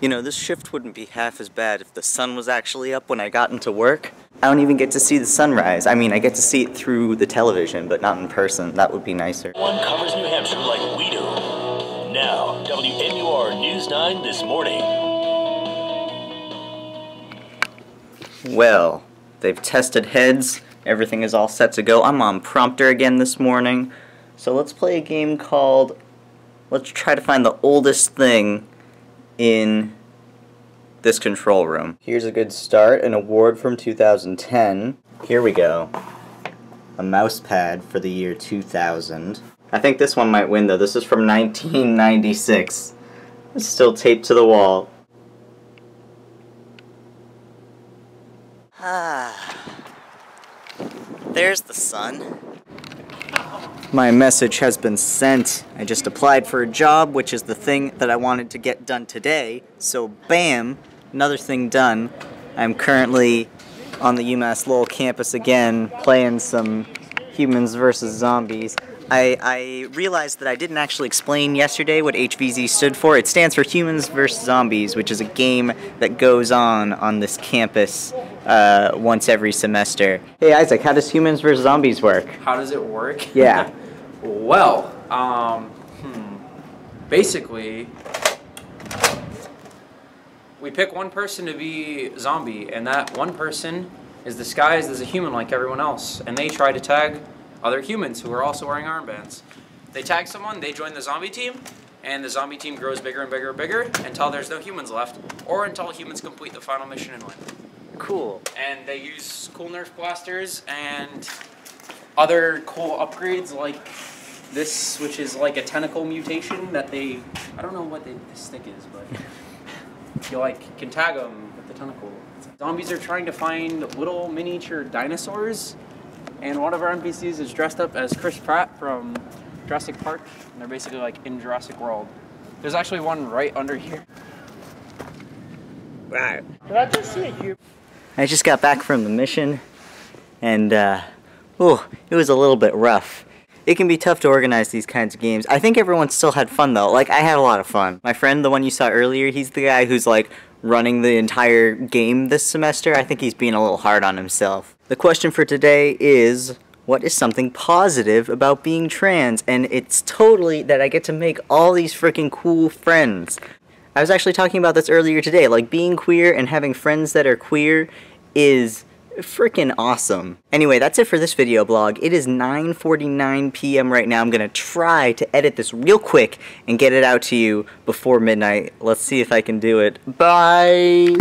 You know, this shift wouldn't be half as bad if the sun was actually up when I got into work. I don't even get to see the sunrise. I mean, I get to see it through the television, but not in person. That would be nicer. One covers New Hampshire like we do. Now, WMUR News 9 this morning. Well, they've tested heads. Everything is all set to go. I'm on prompter again this morning. So let's play a game called Let's try to find the oldest thing in this control room. Here's a good start, an award from 2010. Here we go. A mouse pad for the year 2000. I think this one might win though. This is from 1996. It's still taped to the wall. Ah. There's the sun. My message has been sent. I just applied for a job, which is the thing that I wanted to get done today. So bam, another thing done. I'm currently on the UMass Lowell campus again, playing some humans versus zombies. I, I realized that I didn't actually explain yesterday what HVZ stood for. It stands for Humans vs. Zombies, which is a game that goes on on this campus uh, once every semester. Hey Isaac, how does Humans vs. Zombies work? How does it work? Yeah. well, um, hmm. basically, we pick one person to be zombie, and that one person is disguised as a human like everyone else, and they try to tag other humans who are also wearing armbands. They tag someone, they join the zombie team, and the zombie team grows bigger and bigger and bigger until there's no humans left, or until humans complete the final mission and win. Cool. And they use cool Nerf blasters and other cool upgrades like this, which is like a tentacle mutation that they, I don't know what they, this stick is, but you like can tag them with the tentacle. Zombies are trying to find little miniature dinosaurs and one of our NPCs is dressed up as Chris Pratt from Jurassic Park, and they're basically like in Jurassic World. There's actually one right under here. Right. Did I just see you? I just got back from the mission, and uh, oh, it was a little bit rough. It can be tough to organize these kinds of games. I think everyone still had fun though. Like I had a lot of fun. My friend, the one you saw earlier, he's the guy who's like running the entire game this semester. I think he's being a little hard on himself. The question for today is what is something positive about being trans? And it's totally that I get to make all these freaking cool friends. I was actually talking about this earlier today. Like being queer and having friends that are queer is freaking awesome. Anyway, that's it for this video blog. It is 9.49 p.m. right now. I'm going to try to edit this real quick and get it out to you before midnight. Let's see if I can do it. Bye!